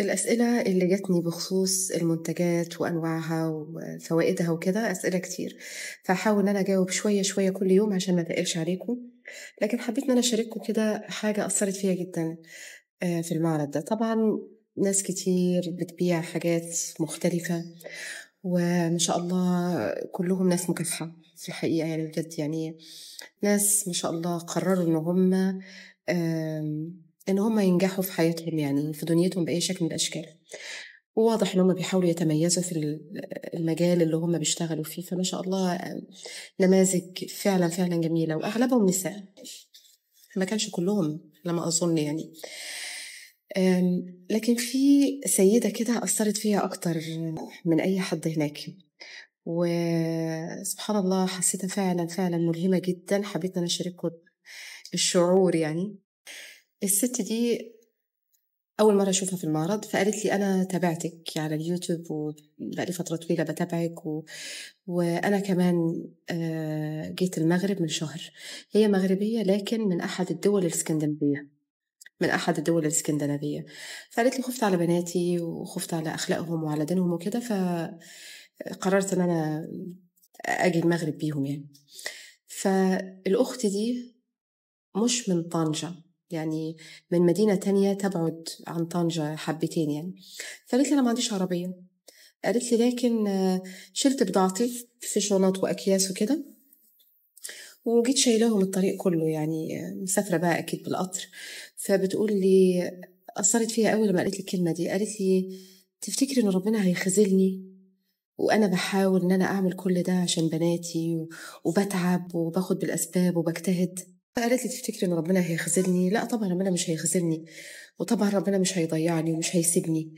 الأسئلة اللي جاتني بخصوص المنتجات وأنواعها وفوائدها وكده أسئلة كتير. فهحاول إن أنا أجاوب شوية شوية كل يوم عشان ما أتقلش عليكم. لكن حبيت إن أنا أشارككم كده حاجة أثرت فيا جدا آه، في المعرض ده. طبعا ناس كتير بتبيع حاجات مختلفة وما شاء الله كلهم ناس مكافحة في الحقيقة يعني بجد. يعني ناس ما شاء الله قرروا إن هم إن هم ينجحوا في حياتهم يعني في دنيتهم بأي شكل من الأشكال. وواضح إن هم بيحاولوا يتميزوا في المجال اللي هم بيشتغلوا فيه فما شاء الله نماذج فعلا فعلا جميلة وأغلبهم نساء. ما كانش كلهم لما أظن يعني. لكن في سيدة كده أثرت فيا أكتر من أي حد هناك. وسبحان الله حسيتها فعلا فعلا ملهمة جدا حبيت إن أنا أشارككم الشعور يعني. الست دي أول مرة أشوفها في المعرض فقالت لي أنا تابعتك على اليوتيوب وبقالي فترة طويلة بتابعك و... وأنا كمان آه، جيت المغرب من شهر. هي مغربية لكن من أحد الدول الإسكندنافية. من أحد الدول الإسكندنافية. فقالت لي خفت على بناتي وخفت على أخلاقهم وعلى دينهم وكده فقررت إن أنا أجي المغرب بيهم يعني. فالأخت دي مش من طنجة. يعني من مدينة تانية تبعد عن طنجة حبتين يعني. فقالت لي أنا ما عنديش عربية. قالت لي لكن آه، شلت بضاعتي في شنط وأكياس وكده. وجيت شايلاهم الطريق كله يعني آه، مسافرة بقى أكيد بالقطر. فبتقول لي أثرت فيا قوي لما قالت لي الكلمة دي. قالت لي تفتكري إن ربنا هيخذلني؟ وأنا بحاول إن أنا أعمل كل ده عشان بناتي وبتعب وباخد بالأسباب وبجتهد؟ فقالت لي تفتكري إن ربنا هيخذلني لا طبعا ربنا مش هيخذلني وطبعا ربنا مش هيضيعني ومش هيسيبني.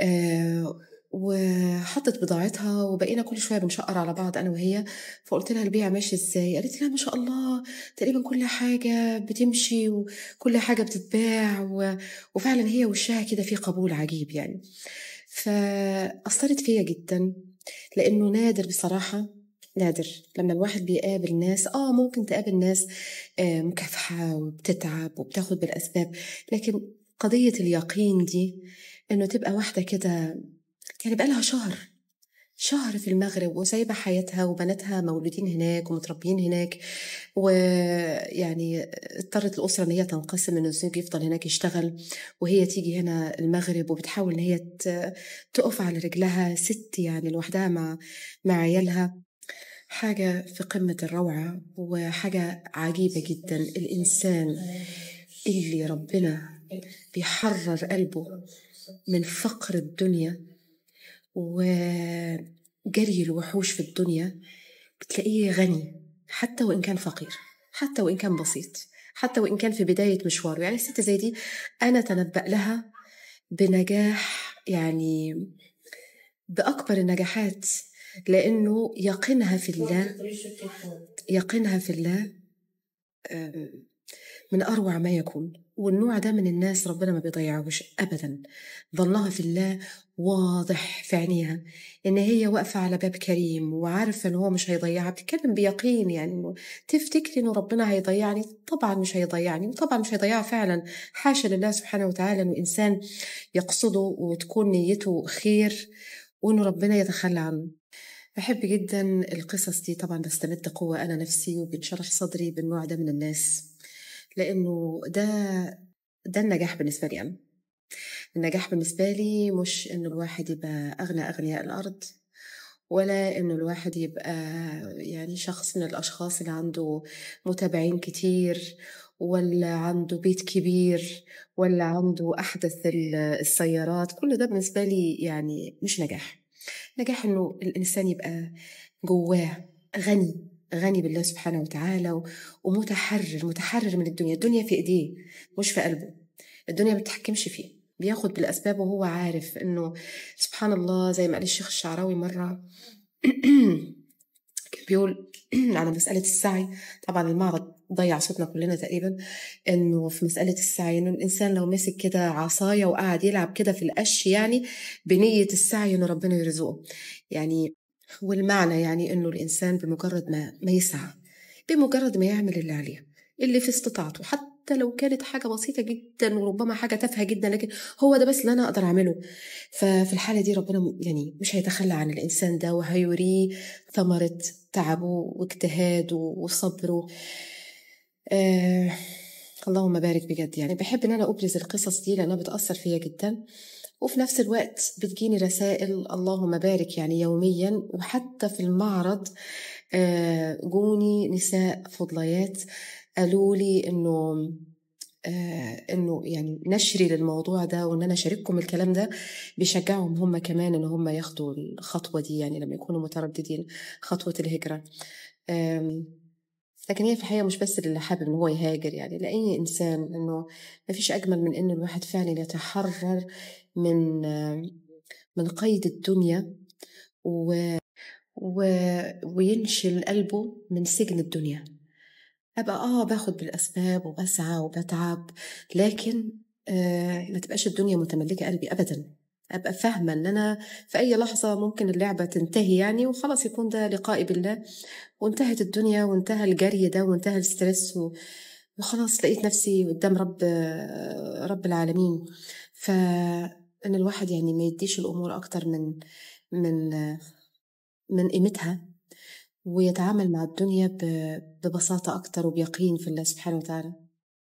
آه وحطت بضاعتها وبقينا كل شوية بنشقر على بعض أنا وهي فقلت لها البيع ماشي إزاي؟ قالت لي ما شاء الله تقريبا كل حاجة بتمشي وكل حاجة بتتباع و... وفعلا هي وشها كده في قبول عجيب يعني. فأثرت فيا جدا لأنه نادر بصراحة نادر. لما الواحد بيقابل ناس آه ممكن تقابل ناس آه مكافحة وبتتعب وبتاخد بالأسباب لكن قضية اليقين دي إنه تبقى واحدة كده يعني بقالها شهر شهر في المغرب وسايبة حياتها وبناتها مولودين هناك ومتربيين هناك ويعني اضطرت الأسرة إن هي تنقسم إن الزوج يفضل هناك يشتغل وهي تيجي هنا المغرب وبتحاول إن هي تقف على رجلها ست يعني لوحدها مع مع عيالها. حاجة في قمة الروعة وحاجة عجيبة جدا. الإنسان اللي ربنا بيحرر قلبه من فقر الدنيا وجري الوحوش في الدنيا بتلاقيه غني حتى وإن كان فقير حتى وإن كان بسيط حتى وإن كان في بداية مشواره. يعني الست زي دي أنا تنبأ لها بنجاح يعني بأكبر النجاحات لأنه يقينها في الله يقينها في الله من أروع ما يكون. والنوع ده من الناس ربنا ما بيضيعهوش أبدا. ظلها في الله واضح في عينيها إن هي واقفة على باب كريم وعارفة إن هو مش هيضيعها بتتكلم بيقين يعني تفتكري إنه ربنا هيضيعني؟ طبعا مش هيضيعني وطبعا مش هيضيعها فعلا. حاشا لله سبحانه وتعالى إنه إنسان يقصده وتكون نيته خير وإنه ربنا يتخلى عنه. بحب جدا القصص دي. طبعا بستمد قوة أنا نفسي وبنشرح صدري بالنوع ده من الناس لأنه ده ده النجاح بالنسبة لي أنا. النجاح بالنسبة لي مش إنه الواحد يبقى أغنى أغنياء الأرض ولا إنه الواحد يبقى يعني شخص من الأشخاص اللي عنده متابعين كتير ولا عنده بيت كبير ولا عنده أحدث ال- السيارات. كل ده بالنسبة لي يعني مش نجاح. نجاح إنه الإنسان يبقى جواه غني غني بالله سبحانه وتعالى ومتحرر متحرر من الدنيا. الدنيا في إيديه مش في قلبه. الدنيا ما بتحكمش فيه. بياخد بالأسباب وهو عارف إنه سبحان الله زي ما قال الشيخ الشعراوي كان بيقول على مسألة السعي. طبعا المعرض ضيع صوتنا كلنا تقريبا إنه في مسألة السعي إنه الإنسان لو مسك كده عصاية وقعد يلعب كده في القش يعني بنية السعي إنه ربنا يرزقه. يعني والمعنى يعني إنه الإنسان بمجرد ما ما يسعى بمجرد ما يعمل اللي عليه اللي في استطاعته. حتى حتى لو كانت حاجة بسيطة جدا وربما حاجة تافهة جدا لكن هو ده بس اللي أنا أقدر أعمله. ففي الحالة دي ربنا يعني مش هيتخلى عن الإنسان ده وهيوريه ثمرة تعبه واجتهاده وصبره. آه اللهم بارك بجد. يعني بحب إن أنا أبرز القصص دي لأنها بتأثر فيا جدا. وفي نفس الوقت بتجيني رسائل اللهم بارك يعني يوميا. وحتى في المعرض آه، جوني نساء فضليات. قالوا لي إنه آه إنه يعني نشري للموضوع ده وإن أنا أشارككم الكلام ده بيشجعهم هم كمان إن هم ياخدوا الخطوة دي يعني لما يكونوا مترددين خطوة الهجرة. لكن هي في الحقيقة مش بس اللي حابب إن هو يهاجر يعني لأي إنسان إنه ما فيش أجمل من إن الواحد فعلا يتحرر من من قيد الدنيا و و... وينشل قلبه من سجن الدنيا. أبقى آه باخد بالأسباب وبسعى وبتعب لكن آه ما تبقاش الدنيا متملكة قلبي أبدا. أبقى فاهمة إن أنا في أي لحظة ممكن اللعبة تنتهي يعني وخلاص يكون ده لقائي بالله. وانتهت الدنيا وانتهى الجري ده وانتهى الستريس وخلاص لقيت نفسي قدام رب رب العالمين. فإن الواحد يعني ما يديش الأمور أكتر من من من قيمتها. ويتعامل مع الدنيا ببساطة أكتر وبيقين في الله سبحانه وتعالى.